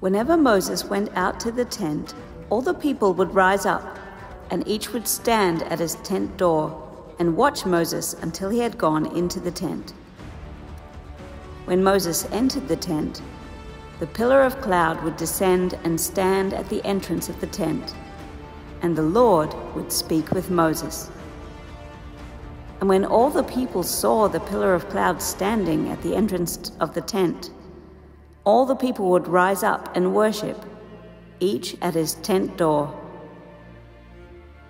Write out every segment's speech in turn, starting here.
Whenever Moses went out to the tent, all the people would rise up, and each would stand at his tent door and watch Moses until he had gone into the tent. When Moses entered the tent, the pillar of cloud would descend and stand at the entrance of the tent, and the Lord would speak with Moses. And when all the people saw the pillar of cloud standing at the entrance of the tent, all the people would rise up and worship, each at his tent door.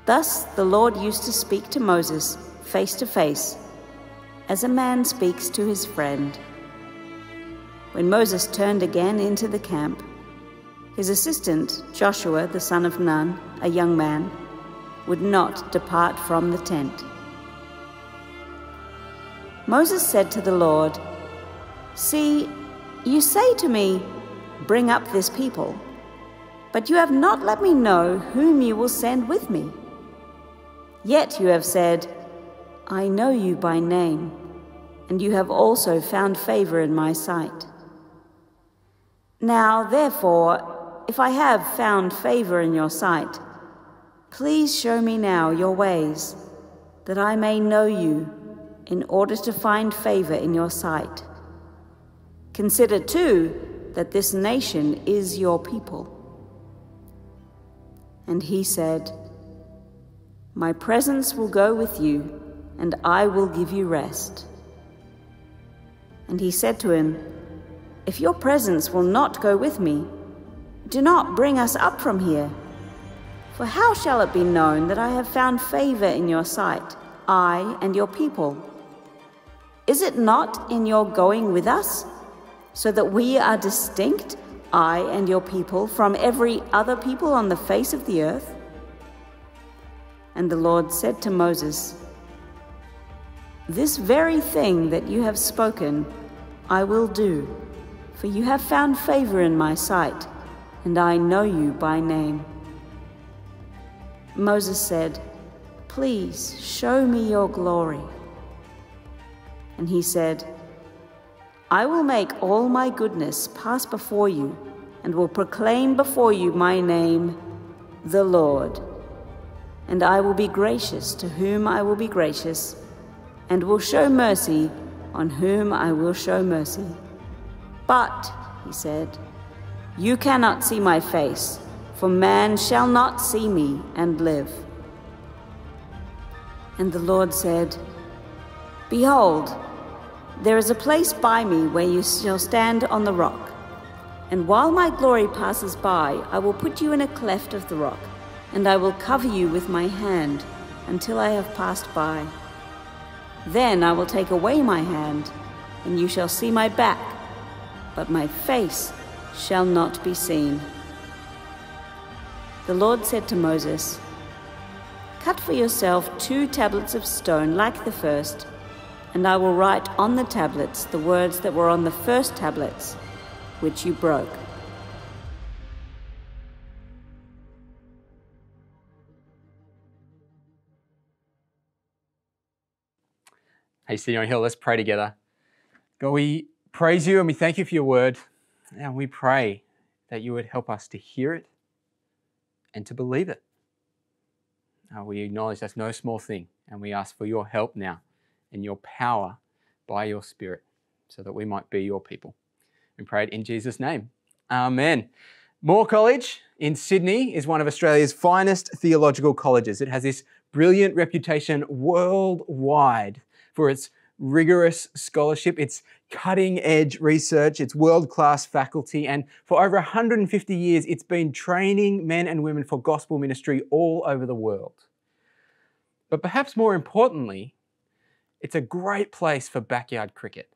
Thus the Lord used to speak to Moses face to face, as a man speaks to his friend. When Moses turned again into the camp, his assistant, Joshua the son of Nun, a young man, would not depart from the tent. Moses said to the Lord, See, you say to me, Bring up this people, but you have not let me know whom you will send with me. Yet you have said, I know you by name, and you have also found favor in my sight. Now, therefore, if I have found favor in your sight, please show me now your ways, that I may know you, in order to find favor in your sight. Consider, too, that this nation is your people. And he said, My presence will go with you, and I will give you rest. And he said to him, If your presence will not go with me, do not bring us up from here. For how shall it be known that I have found favor in your sight, I and your people? Is it not in your going with us? So that we are distinct, I and your people, from every other people on the face of the earth? And the Lord said to Moses, This very thing that you have spoken, I will do, for you have found favor in my sight, and I know you by name. Moses said, Please show me your glory. And he said, I will make all my goodness pass before you, and will proclaim before you my name, the Lord. And I will be gracious to whom I will be gracious, and will show mercy on whom I will show mercy. But, he said, you cannot see my face, for man shall not see me and live. And the Lord said, Behold, there is a place by me where you shall stand on the rock. And while my glory passes by, I will put you in a cleft of the rock, and I will cover you with my hand until I have passed by. Then I will take away my hand, and you shall see my back, but my face shall not be seen. The Lord said to Moses, Cut for yourself two tablets of stone like the first and I will write on the tablets the words that were on the first tablets, which you broke. Hey, City on Hill, let's pray together. God, we praise you and we thank you for your word. And we pray that you would help us to hear it and to believe it. Uh, we acknowledge that's no small thing, and we ask for your help now and your power by your Spirit so that we might be your people. We pray it in Jesus' name. Amen. Moore College in Sydney is one of Australia's finest theological colleges. It has this brilliant reputation worldwide for its rigorous scholarship, its cutting edge research, its world class faculty, and for over 150 years, it's been training men and women for gospel ministry all over the world. But perhaps more importantly, it's a great place for backyard cricket.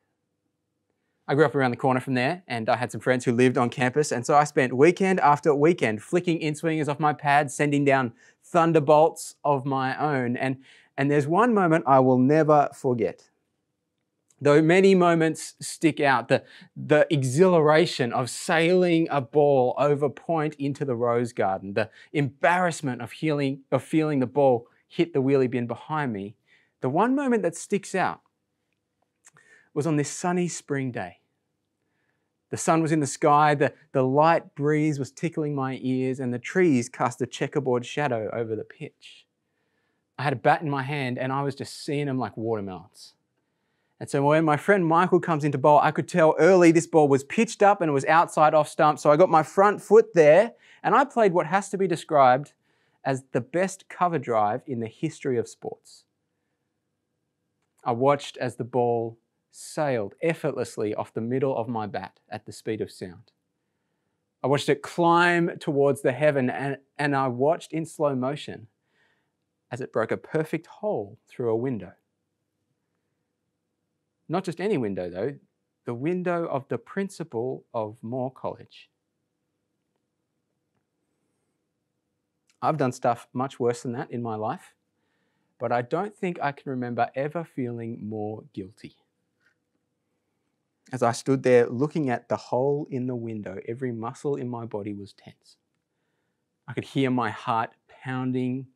I grew up around the corner from there and I had some friends who lived on campus and so I spent weekend after weekend flicking in-swingers off my pad, sending down thunderbolts of my own. And, and there's one moment I will never forget. Though many moments stick out, the, the exhilaration of sailing a ball over point into the rose garden, the embarrassment of, healing, of feeling the ball hit the wheelie bin behind me, the one moment that sticks out was on this sunny spring day. The sun was in the sky, the, the light breeze was tickling my ears, and the trees cast a checkerboard shadow over the pitch. I had a bat in my hand, and I was just seeing them like watermelons. And so when my friend Michael comes into bowl, I could tell early this ball was pitched up and it was outside off stump. So I got my front foot there, and I played what has to be described as the best cover drive in the history of sports. I watched as the ball sailed effortlessly off the middle of my bat at the speed of sound. I watched it climb towards the heaven and, and I watched in slow motion as it broke a perfect hole through a window. Not just any window, though, the window of the principal of Moore College. I've done stuff much worse than that in my life, but I don't think I can remember ever feeling more guilty. As I stood there looking at the hole in the window, every muscle in my body was tense. I could hear my heart pounding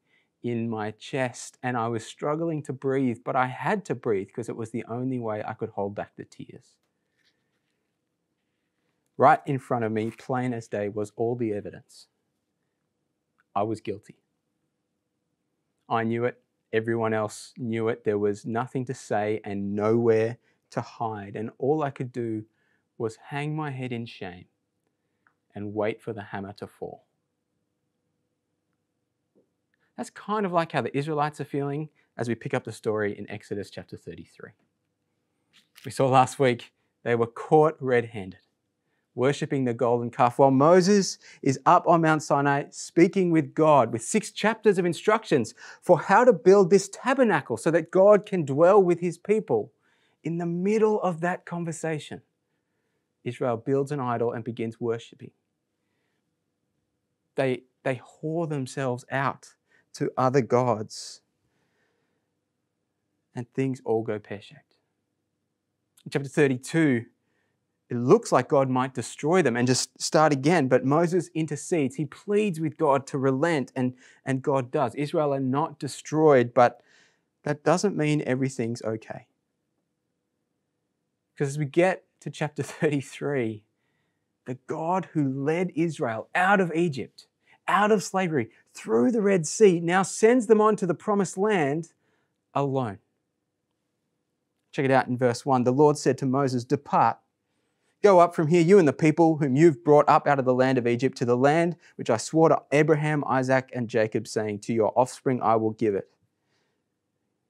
in my chest, and I was struggling to breathe, but I had to breathe because it was the only way I could hold back the tears. Right in front of me, plain as day, was all the evidence. I was guilty. I knew it. Everyone else knew it. There was nothing to say and nowhere to hide. And all I could do was hang my head in shame and wait for the hammer to fall. That's kind of like how the Israelites are feeling as we pick up the story in Exodus chapter 33. We saw last week they were caught red handed, worshipping the golden calf, while Moses is up on Mount Sinai speaking with God with six chapters of instructions for how to build this tabernacle so that God can dwell with his people. In the middle of that conversation, Israel builds an idol and begins worshipping. They, they whore themselves out to other gods. And things all go pear shaped. Chapter 32, it looks like God might destroy them and just start again, but Moses intercedes. He pleads with God to relent, and, and God does. Israel are not destroyed, but that doesn't mean everything's okay. Because as we get to chapter 33, the God who led Israel out of Egypt, out of slavery, through the Red Sea, now sends them on to the promised land alone. Check it out in verse 1. The Lord said to Moses, Depart, go up from here, you and the people whom you've brought up out of the land of Egypt, to the land which I swore to Abraham, Isaac, and Jacob, saying, To your offspring I will give it.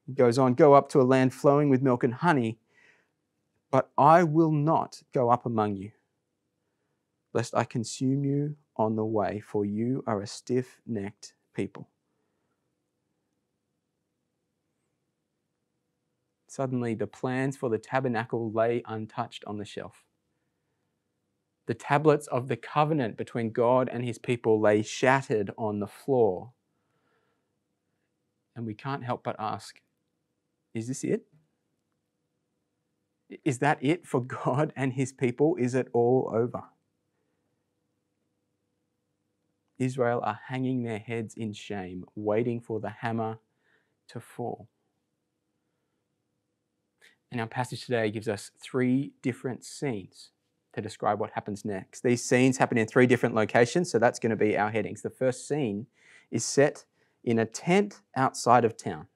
He goes on, Go up to a land flowing with milk and honey, but I will not go up among you, lest I consume you on the way, for you are a stiff necked people. Suddenly, the plans for the tabernacle lay untouched on the shelf. The tablets of the covenant between God and his people lay shattered on the floor. And we can't help but ask is this it? Is that it for God and his people? Is it all over? Israel are hanging their heads in shame, waiting for the hammer to fall. And our passage today gives us three different scenes to describe what happens next. These scenes happen in three different locations, so that's going to be our headings. The first scene is set in a tent outside of town.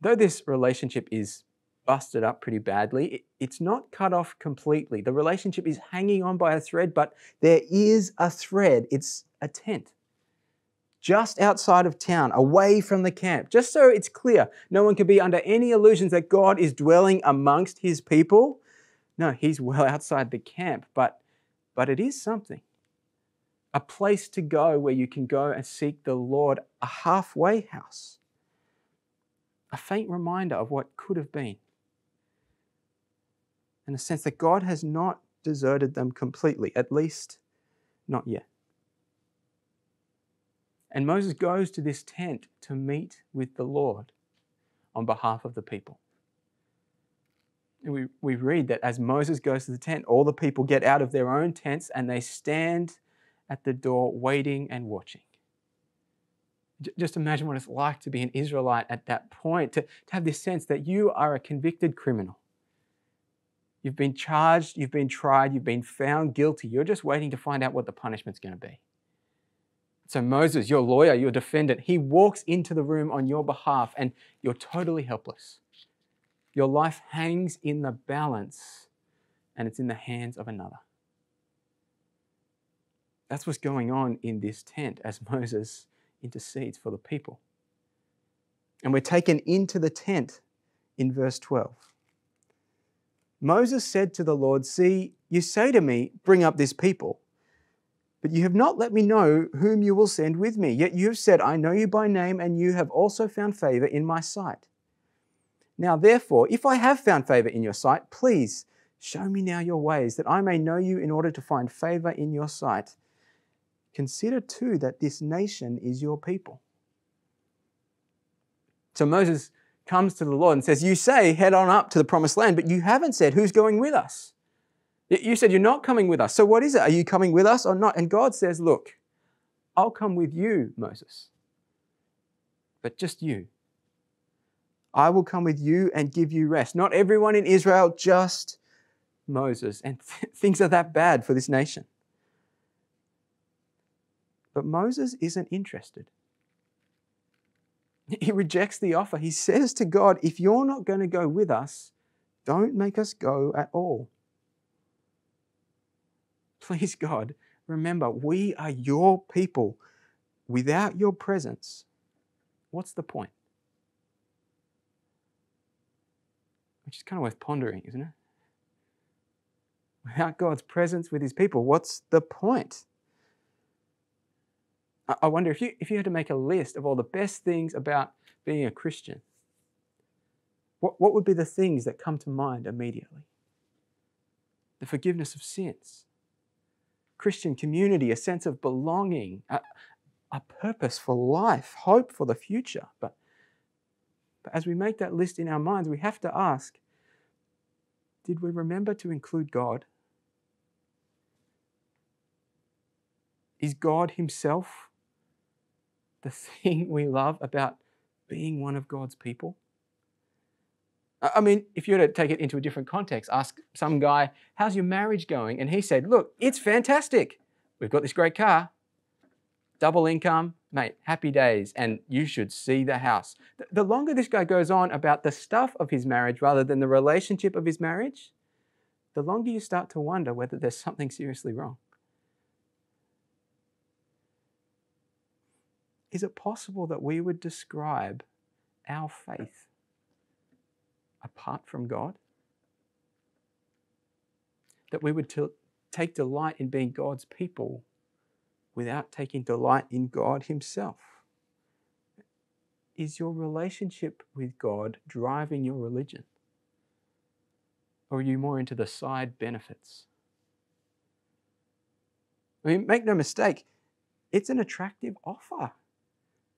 Though this relationship is busted up pretty badly. It's not cut off completely. The relationship is hanging on by a thread, but there is a thread. It's a tent just outside of town, away from the camp, just so it's clear. No one can be under any illusions that God is dwelling amongst his people. No, he's well outside the camp, but, but it is something. A place to go where you can go and seek the Lord, a halfway house, a faint reminder of what could have been in a sense that God has not deserted them completely, at least not yet. And Moses goes to this tent to meet with the Lord on behalf of the people. We, we read that as Moses goes to the tent, all the people get out of their own tents and they stand at the door waiting and watching. Just imagine what it's like to be an Israelite at that point, to, to have this sense that you are a convicted criminal You've been charged, you've been tried, you've been found guilty. You're just waiting to find out what the punishment's going to be. So, Moses, your lawyer, your defendant, he walks into the room on your behalf and you're totally helpless. Your life hangs in the balance and it's in the hands of another. That's what's going on in this tent as Moses intercedes for the people. And we're taken into the tent in verse 12. Moses said to the Lord, See, you say to me, Bring up this people. But you have not let me know whom you will send with me. Yet you have said, I know you by name, and you have also found favor in my sight. Now, therefore, if I have found favor in your sight, please show me now your ways, that I may know you in order to find favor in your sight. Consider too that this nation is your people. So Moses comes to the Lord and says, You say, head on up to the promised land, but you haven't said who's going with us. You said you're not coming with us. So what is it? Are you coming with us or not? And God says, Look, I'll come with you, Moses, but just you. I will come with you and give you rest. Not everyone in Israel, just Moses. And th- things are that bad for this nation. But Moses isn't interested. He rejects the offer. He says to God, If you're not going to go with us, don't make us go at all. Please, God, remember, we are your people. Without your presence, what's the point? Which is kind of worth pondering, isn't it? Without God's presence with his people, what's the point? I wonder if you, if you had to make a list of all the best things about being a Christian, what, what would be the things that come to mind immediately? The forgiveness of sins, Christian community, a sense of belonging, a, a purpose for life, hope for the future. But, but as we make that list in our minds, we have to ask did we remember to include God? Is God Himself the thing we love about being one of God's people? I mean, if you were to take it into a different context, ask some guy, How's your marriage going? And he said, Look, it's fantastic. We've got this great car, double income, mate, happy days, and you should see the house. The longer this guy goes on about the stuff of his marriage rather than the relationship of his marriage, the longer you start to wonder whether there's something seriously wrong. Is it possible that we would describe our faith apart from God? That we would take delight in being God's people without taking delight in God Himself? Is your relationship with God driving your religion? Or are you more into the side benefits? I mean, make no mistake, it's an attractive offer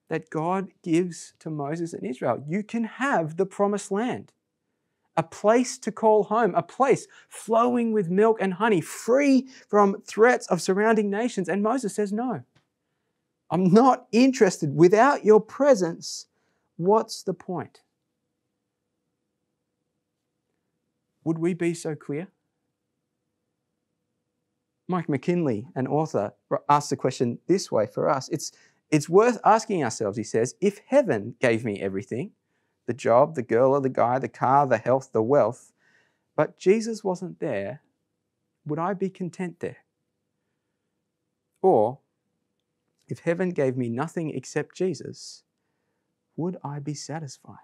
that God gives to Moses and Israel. You can have the promised land, a place to call home, a place flowing with milk and honey, free from threats of surrounding nations. And Moses says, No, I'm not interested. Without your presence, what's the point? Would we be so clear? Mike McKinley, an author, asked the question this way for us. It's it's worth asking ourselves, he says, if heaven gave me everything the job, the girl or the guy, the car, the health, the wealth but Jesus wasn't there, would I be content there? Or, if heaven gave me nothing except Jesus, would I be satisfied?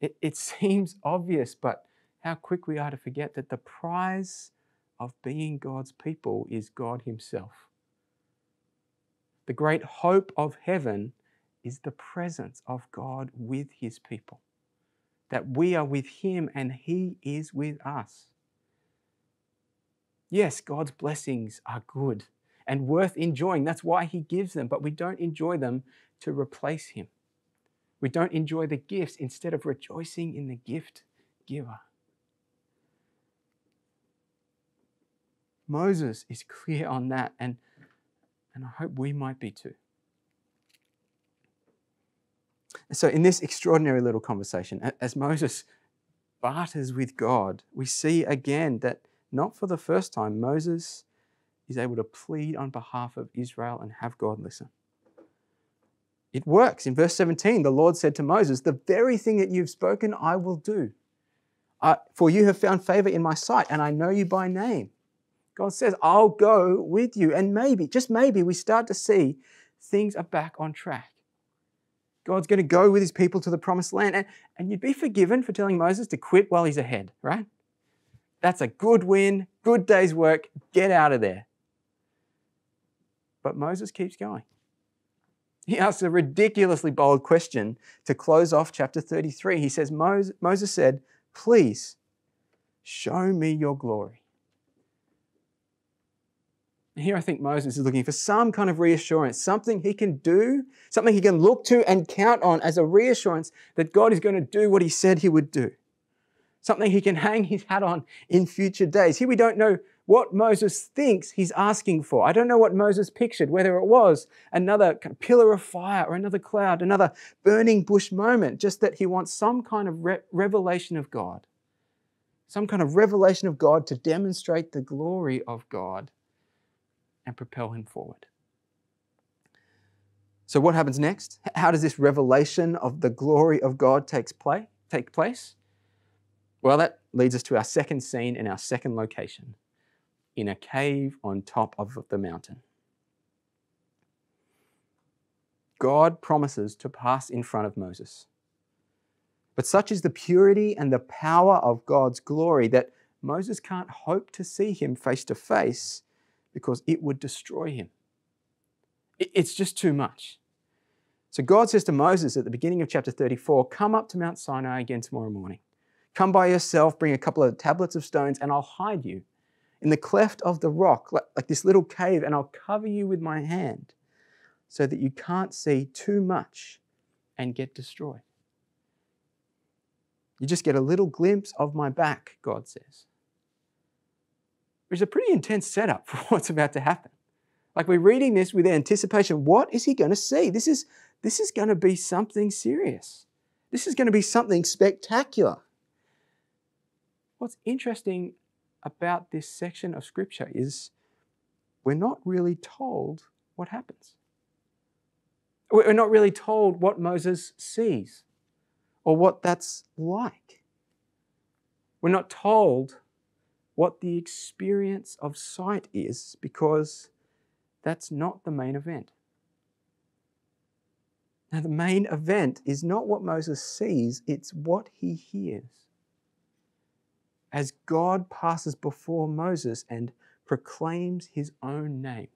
It, it seems obvious, but how quick we are to forget that the prize of being God's people is God Himself. The great hope of heaven is the presence of God with his people. That we are with him and he is with us. Yes, God's blessings are good and worth enjoying. That's why he gives them, but we don't enjoy them to replace him. We don't enjoy the gifts instead of rejoicing in the gift giver. Moses is clear on that, and and I hope we might be too. So, in this extraordinary little conversation, as Moses barters with God, we see again that not for the first time, Moses is able to plead on behalf of Israel and have God listen. It works. In verse 17, the Lord said to Moses, The very thing that you've spoken, I will do. Uh, for you have found favor in my sight, and I know you by name. God says, I'll go with you. And maybe, just maybe, we start to see things are back on track. God's going to go with his people to the promised land. And, and you'd be forgiven for telling Moses to quit while he's ahead, right? That's a good win, good day's work. Get out of there. But Moses keeps going. He asks a ridiculously bold question to close off chapter 33. He says, Moses said, Please show me your glory. Here, I think Moses is looking for some kind of reassurance, something he can do, something he can look to and count on as a reassurance that God is going to do what he said he would do. Something he can hang his hat on in future days. Here we don't know what Moses thinks he's asking for. I don't know what Moses pictured, whether it was another pillar of fire or another cloud, another burning bush moment, just that he wants some kind of re- revelation of God, some kind of revelation of God to demonstrate the glory of God and propel him forward. So, what happens next? How does this revelation of the glory of God takes play, take place? Well, that leads us to our second scene in our second location in a cave on top of the mountain. God promises to pass in front of Moses. But such is the purity and the power of God's glory that Moses can't hope to see him face to face because it would destroy him. It's just too much. So God says to Moses at the beginning of chapter 34 Come up to Mount Sinai again tomorrow morning. Come by yourself, bring a couple of tablets of stones, and I'll hide you in the cleft of the rock, like, like this little cave, and I'll cover you with my hand so that you can't see too much and get destroyed. You just get a little glimpse of my back, God says is a pretty intense setup for what's about to happen. Like we're reading this with anticipation. What is he going to see? This is, this is going to be something serious. This is going to be something spectacular. What's interesting about this section of Scripture is we're not really told what happens. We're not really told what Moses sees or what that's like. We're not told what the experience of sight is because that's not the main event. Now, the main event is not what Moses sees, it's what he hears. As God passes before Moses and proclaims his own name.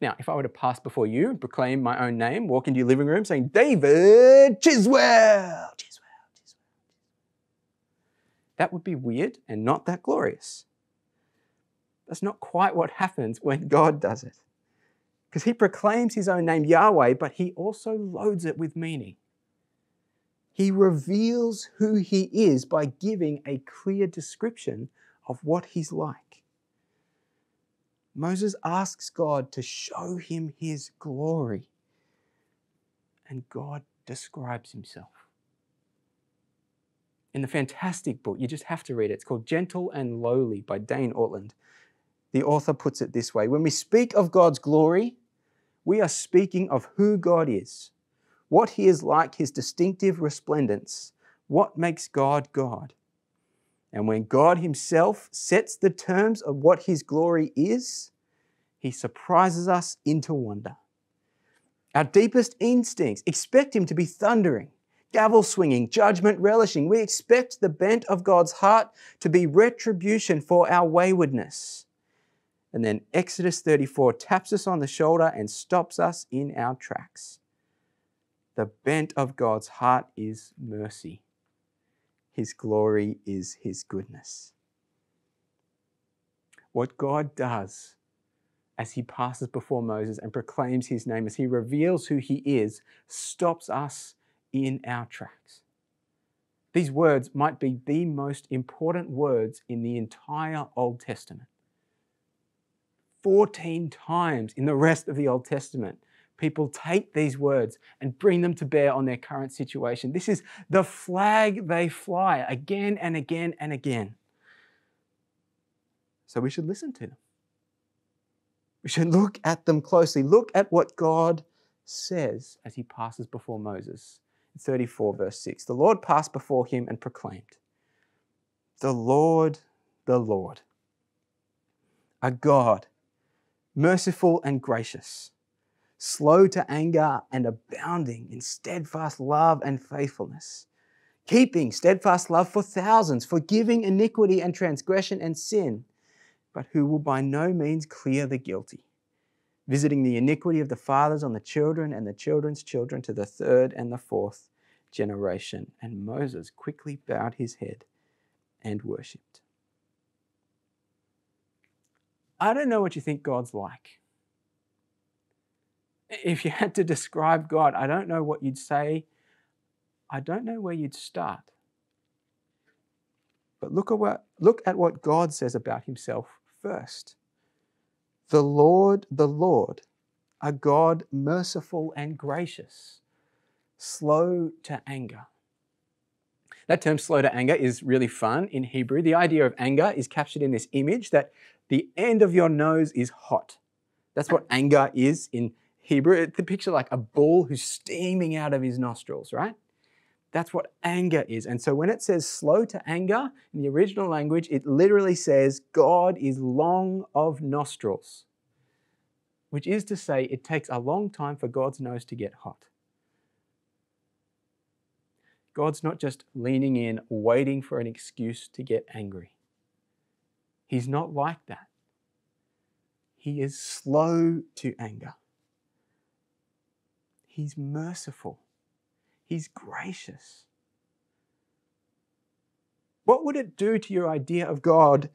Now, if I were to pass before you and proclaim my own name, walk into your living room saying, David Chiswell, Chiswell that would be weird and not that glorious. That's not quite what happens when God does it. Because he proclaims his own name, Yahweh, but he also loads it with meaning. He reveals who he is by giving a clear description of what he's like. Moses asks God to show him his glory, and God describes himself in the fantastic book. You just have to read it. It's called Gentle and Lowly by Dane Ortlund. The author puts it this way When we speak of God's glory, we are speaking of who God is, what He is like, His distinctive resplendence, what makes God God. And when God Himself sets the terms of what His glory is, He surprises us into wonder. Our deepest instincts expect Him to be thundering, gavel swinging, judgment relishing. We expect the bent of God's heart to be retribution for our waywardness. And then Exodus 34 taps us on the shoulder and stops us in our tracks. The bent of God's heart is mercy. His glory is His goodness. What God does as He passes before Moses and proclaims His name, as He reveals who He is, stops us in our tracks. These words might be the most important words in the entire Old Testament. 14 times in the rest of the Old Testament, people take these words and bring them to bear on their current situation. This is the flag they fly again and again and again. So we should listen to them. We should look at them closely. Look at what God says as he passes before Moses. 34, verse 6. The Lord passed before him and proclaimed, The Lord, the Lord, a God, merciful and gracious, slow to anger and abounding in steadfast love and faithfulness, keeping steadfast love for thousands, forgiving iniquity and transgression and sin, but who will by no means clear the guilty visiting the iniquity of the fathers on the children and the children's children to the third and the fourth generation. And Moses quickly bowed his head and worshipped. I don't know what you think God's like. If you had to describe God, I don't know what you'd say. I don't know where you'd start. But look at what, look at what God says about himself first. The Lord, the Lord, a God merciful and gracious, slow to anger. That term slow to anger is really fun in Hebrew. The idea of anger is captured in this image that the end of your nose is hot. That's what anger is in Hebrew. It's a picture like a bull who's steaming out of his nostrils, right? That's what anger is. And so when it says slow to anger in the original language, it literally says God is long of nostrils, which is to say, it takes a long time for God's nose to get hot. God's not just leaning in, waiting for an excuse to get angry. He's not like that. He is slow to anger. He's merciful. He's gracious. What would it do to your idea of God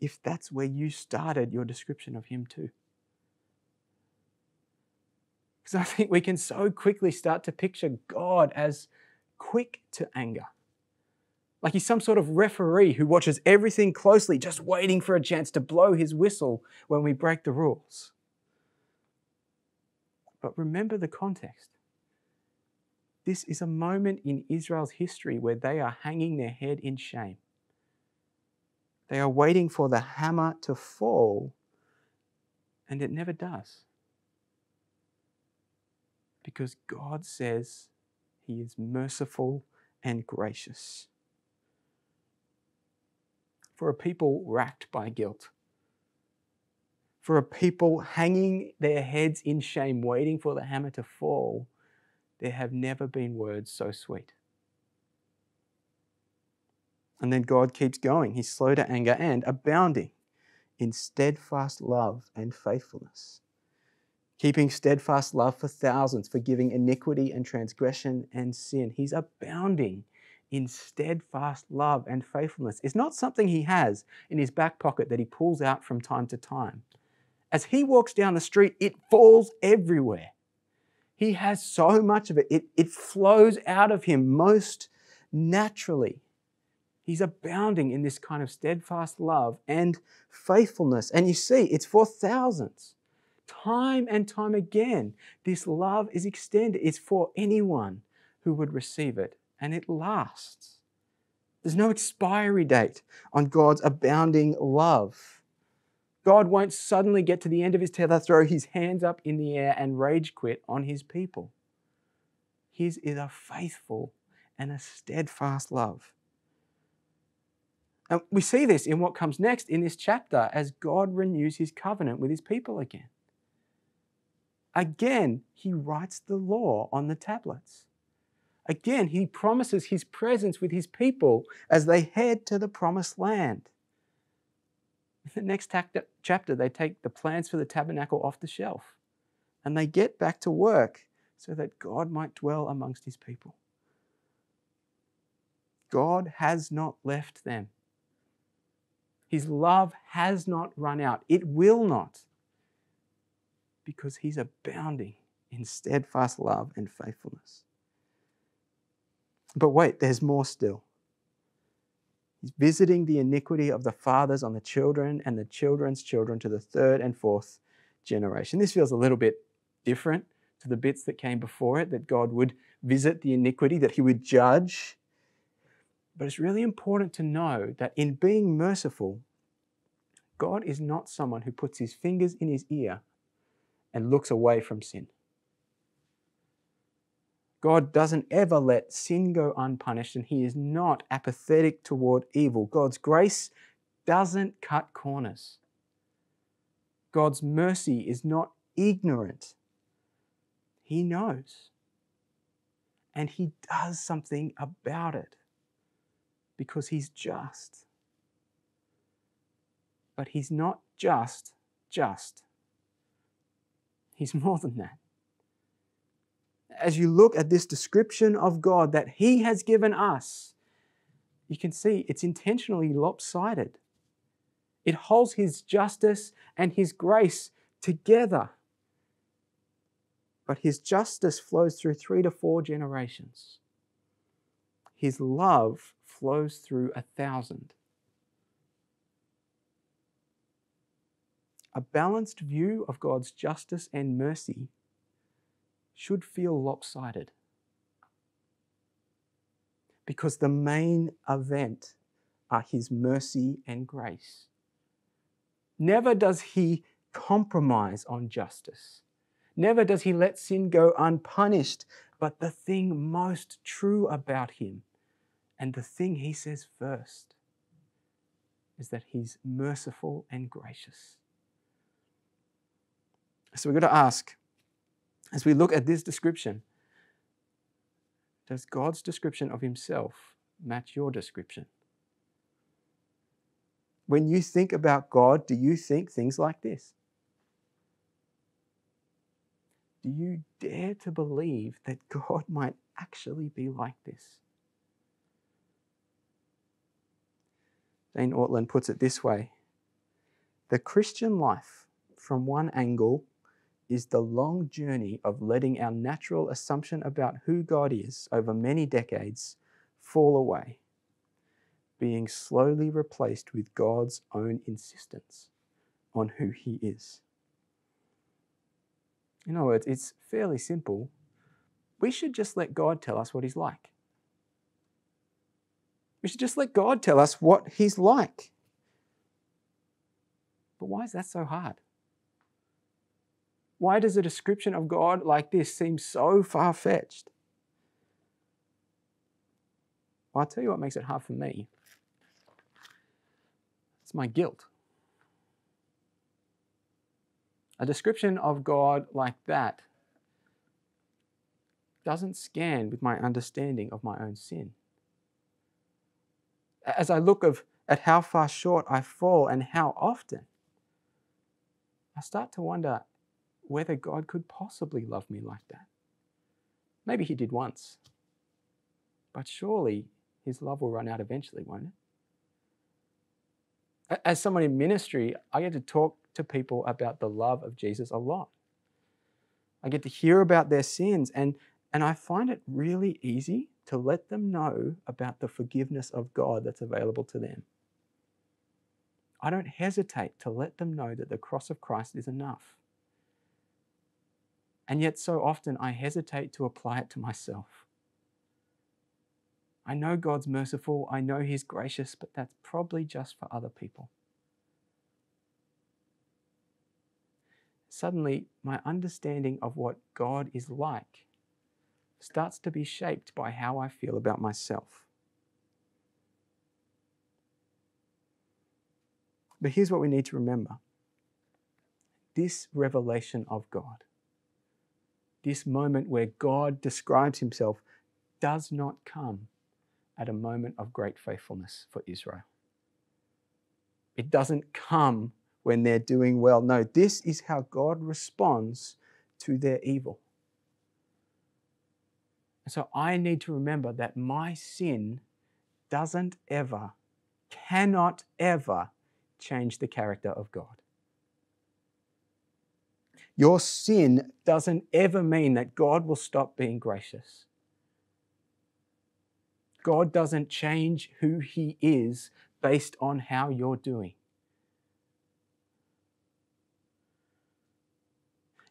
if that's where you started your description of Him too? Because I think we can so quickly start to picture God as quick to anger. Like he's some sort of referee who watches everything closely, just waiting for a chance to blow his whistle when we break the rules. But remember the context. This is a moment in Israel's history where they are hanging their head in shame. They are waiting for the hammer to fall, and it never does. Because God says he is merciful and gracious. For a people racked by guilt, for a people hanging their heads in shame, waiting for the hammer to fall, there have never been words so sweet. And then God keeps going. He's slow to anger and abounding in steadfast love and faithfulness, keeping steadfast love for thousands, forgiving iniquity and transgression and sin. He's abounding in steadfast love and faithfulness. It's not something he has in his back pocket that he pulls out from time to time. As he walks down the street, it falls everywhere. He has so much of it. It, it flows out of him most naturally. He's abounding in this kind of steadfast love and faithfulness. And you see, it's for thousands. Time and time again, this love is extended. It's for anyone who would receive it, and it lasts. There's no expiry date on God's abounding love. God won't suddenly get to the end of his tether, throw his hands up in the air, and rage quit on his people. His is a faithful and a steadfast love. And we see this in what comes next in this chapter as God renews his covenant with his people again. Again, he writes the law on the tablets. Again, he promises his presence with his people as they head to the promised land. In the next chapter, they take the plans for the tabernacle off the shelf and they get back to work so that God might dwell amongst his people. God has not left them. His love has not run out. It will not, because he's abounding in steadfast love and faithfulness. But wait, there's more still. He's visiting the iniquity of the fathers on the children and the children's children to the third and fourth generation. This feels a little bit different to the bits that came before it, that God would visit the iniquity, that He would judge. But it's really important to know that in being merciful, God is not someone who puts his fingers in his ear and looks away from sin. God doesn't ever let sin go unpunished, and He is not apathetic toward evil. God's grace doesn't cut corners. God's mercy is not ignorant. He knows. And He does something about it because He's just. But He's not just, just. He's more than that as you look at this description of God that He has given us, you can see it's intentionally lopsided. It holds His justice and His grace together. But His justice flows through three to four generations. His love flows through a thousand. A balanced view of God's justice and mercy should feel lopsided. Because the main event are His mercy and grace. Never does He compromise on justice. Never does He let sin go unpunished. But the thing most true about Him, and the thing He says first, is that He's merciful and gracious. So we've got to ask as we look at this description, does God's description of himself match your description? When you think about God, do you think things like this? Do you dare to believe that God might actually be like this? Dane Ortlund puts it this way The Christian life, from one angle, is the long journey of letting our natural assumption about who God is over many decades fall away, being slowly replaced with God's own insistence on who He is. In other words, it's fairly simple. We should just let God tell us what He's like. We should just let God tell us what He's like. But why is that so hard? Why does a description of God like this seem so far fetched? Well, I'll tell you what makes it hard for me it's my guilt. A description of God like that doesn't scan with my understanding of my own sin. As I look of, at how far short I fall and how often, I start to wonder whether God could possibly love me like that. Maybe He did once, but surely His love will run out eventually, won't it? As someone in ministry, I get to talk to people about the love of Jesus a lot. I get to hear about their sins, and, and I find it really easy to let them know about the forgiveness of God that's available to them. I don't hesitate to let them know that the cross of Christ is enough. And yet, so often, I hesitate to apply it to myself. I know God's merciful, I know He's gracious, but that's probably just for other people. Suddenly, my understanding of what God is like starts to be shaped by how I feel about myself. But here's what we need to remember this revelation of God this moment where God describes himself does not come at a moment of great faithfulness for Israel. It doesn't come when they're doing well. No, this is how God responds to their evil. So I need to remember that my sin doesn't ever, cannot ever change the character of God. Your sin doesn't ever mean that God will stop being gracious. God doesn't change who He is based on how you're doing.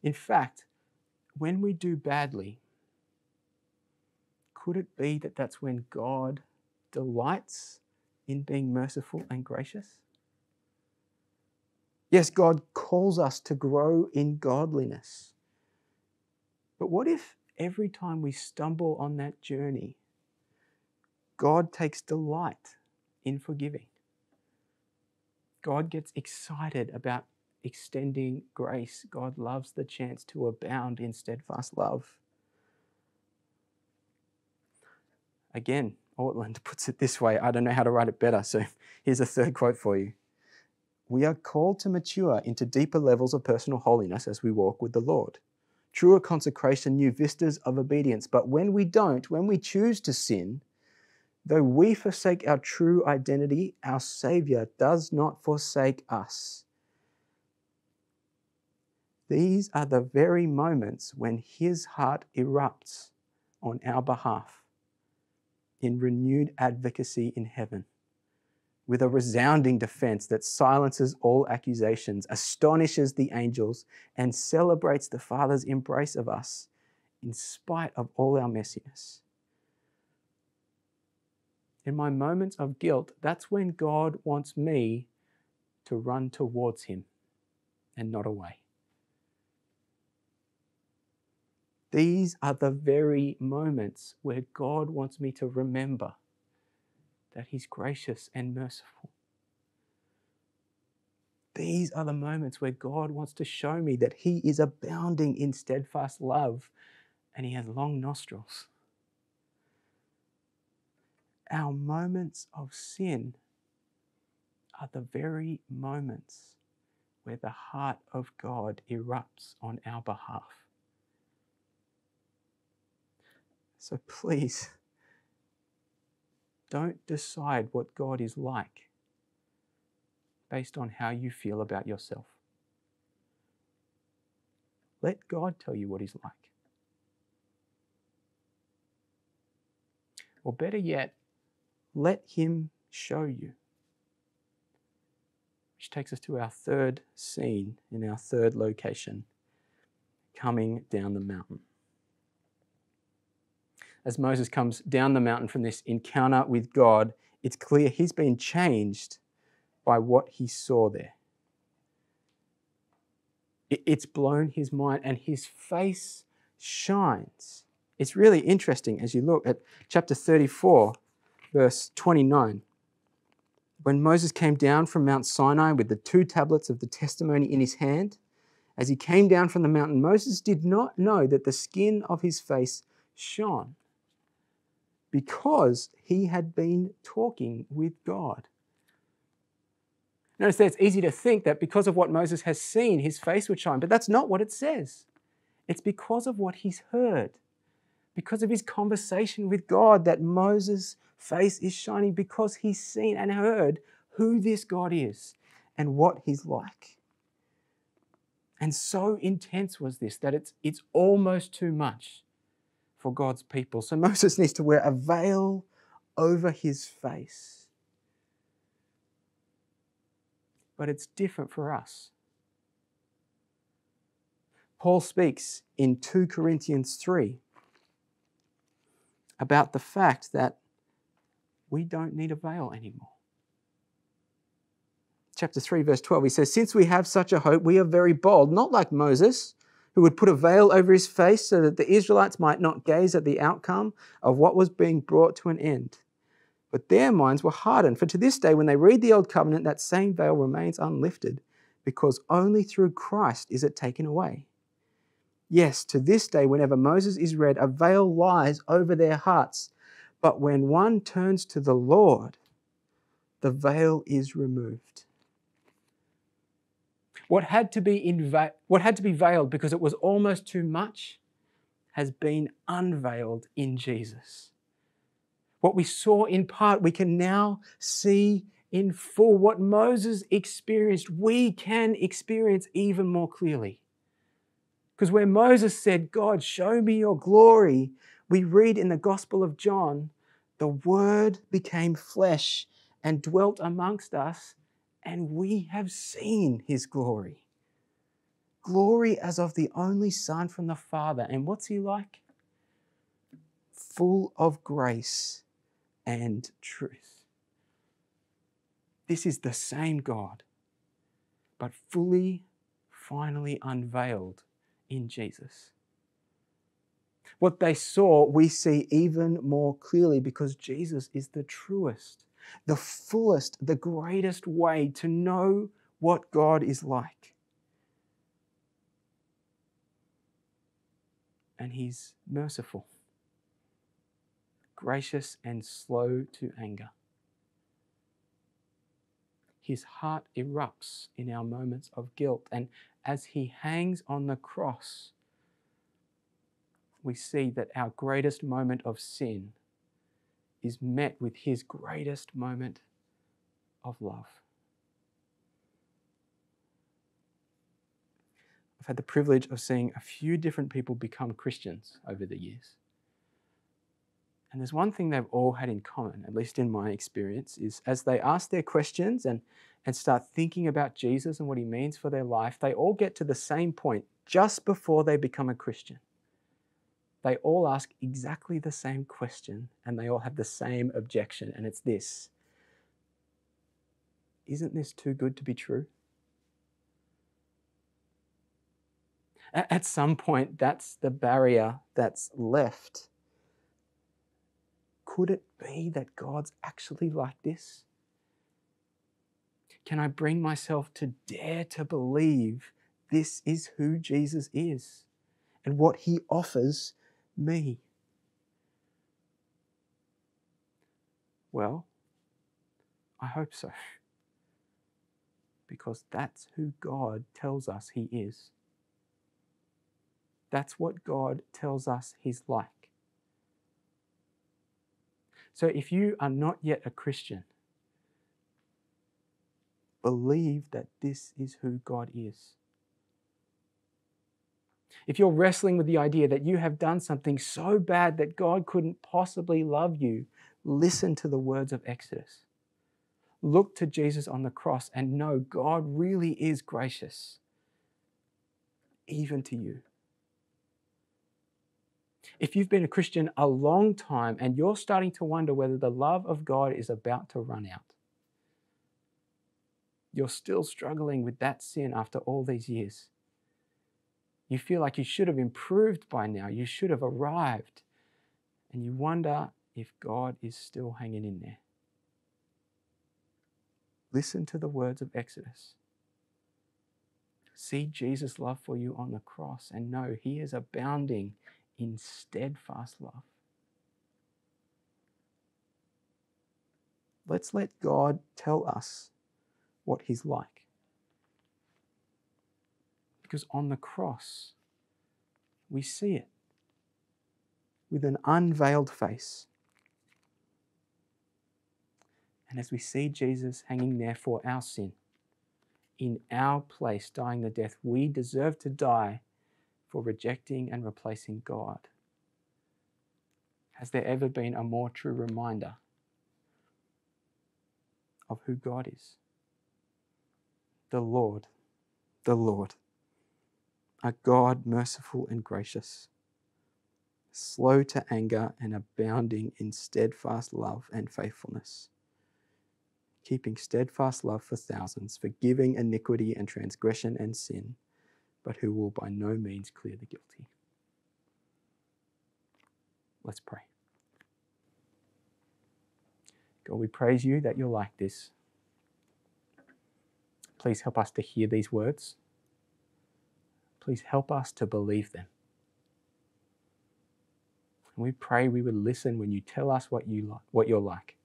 In fact, when we do badly, could it be that that's when God delights in being merciful and gracious? Yes, God calls us to grow in godliness. But what if every time we stumble on that journey, God takes delight in forgiving? God gets excited about extending grace. God loves the chance to abound in steadfast love. Again, Ortlund puts it this way I don't know how to write it better, so here's a third quote for you. We are called to mature into deeper levels of personal holiness as we walk with the Lord. Truer consecration, new vistas of obedience. But when we don't, when we choose to sin, though we forsake our true identity, our Savior does not forsake us. These are the very moments when His heart erupts on our behalf in renewed advocacy in heaven with a resounding defense that silences all accusations, astonishes the angels, and celebrates the Father's embrace of us in spite of all our messiness. In my moments of guilt, that's when God wants me to run towards Him and not away. These are the very moments where God wants me to remember that He's gracious and merciful. These are the moments where God wants to show me that He is abounding in steadfast love and He has long nostrils. Our moments of sin are the very moments where the heart of God erupts on our behalf. So please, don't decide what God is like based on how you feel about yourself. Let God tell you what He's like. Or better yet, let Him show you. Which takes us to our third scene in our third location coming down the mountain as Moses comes down the mountain from this encounter with God, it's clear he's been changed by what he saw there. It's blown his mind, and his face shines. It's really interesting as you look at chapter 34, verse 29. When Moses came down from Mount Sinai with the two tablets of the testimony in his hand, as he came down from the mountain, Moses did not know that the skin of his face shone because he had been talking with God. Notice that it's easy to think that because of what Moses has seen, his face would shine, but that's not what it says. It's because of what he's heard, because of his conversation with God, that Moses' face is shining because he's seen and heard who this God is and what he's like. And so intense was this that it's, it's almost too much for God's people. So Moses needs to wear a veil over his face. But it's different for us. Paul speaks in 2 Corinthians 3 about the fact that we don't need a veil anymore. Chapter 3, verse 12, he says, Since we have such a hope, we are very bold, not like Moses who would put a veil over his face so that the Israelites might not gaze at the outcome of what was being brought to an end. But their minds were hardened, for to this day, when they read the Old Covenant, that same veil remains unlifted, because only through Christ is it taken away. Yes, to this day, whenever Moses is read, a veil lies over their hearts. But when one turns to the Lord, the veil is removed. What had to be inva- what had to be veiled because it was almost too much has been unveiled in Jesus. What we saw in part, we can now see in full. What Moses experienced, we can experience even more clearly. Because where Moses said, God, show me your glory, we read in the Gospel of John, the Word became flesh and dwelt amongst us, and we have seen his glory. glory as of the only Son from the Father. And what's he like? Full of grace and truth. This is the same God, but fully, finally unveiled in Jesus. What they saw, we see even more clearly because Jesus is the truest, the fullest, the greatest way to know what God is like. And He's merciful, gracious, and slow to anger. His heart erupts in our moments of guilt, and as He hangs on the cross, we see that our greatest moment of sin is met with his greatest moment of love. I've had the privilege of seeing a few different people become Christians over the years. And there's one thing they've all had in common, at least in my experience, is as they ask their questions and, and start thinking about Jesus and what he means for their life, they all get to the same point just before they become a Christian they all ask exactly the same question and they all have the same objection, and it's this Isn't this too good to be true? At some point, that's the barrier that's left. Could it be that God's actually like this? Can I bring myself to dare to believe this is who Jesus is and what he offers me? Well, I hope so. Because that's who God tells us He is. That's what God tells us He's like. So if you are not yet a Christian, believe that this is who God is. If you're wrestling with the idea that you have done something so bad that God couldn't possibly love you, listen to the words of Exodus. Look to Jesus on the cross and know God really is gracious, even to you. If you've been a Christian a long time and you're starting to wonder whether the love of God is about to run out, you're still struggling with that sin after all these years you feel like you should have improved by now, you should have arrived, and you wonder if God is still hanging in there. Listen to the words of Exodus. See Jesus' love for you on the cross and know He is abounding in steadfast love. Let's let God tell us what He's like. Because on the cross, we see it with an unveiled face. And as we see Jesus hanging there for our sin, in our place, dying the death we deserve to die for rejecting and replacing God. Has there ever been a more true reminder of who God is? The Lord, the Lord a God merciful and gracious, slow to anger and abounding in steadfast love and faithfulness, keeping steadfast love for thousands, forgiving iniquity and transgression and sin, but who will by no means clear the guilty. Let's pray. God, we praise you that you're like this. Please help us to hear these words. Please help us to believe them. And we pray we would listen when you tell us what, you like, what you're like.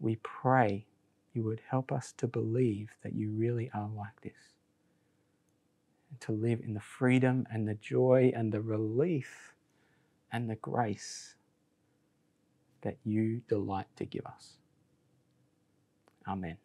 We pray you would help us to believe that you really are like this. And to live in the freedom and the joy and the relief and the grace that you delight to give us. Amen.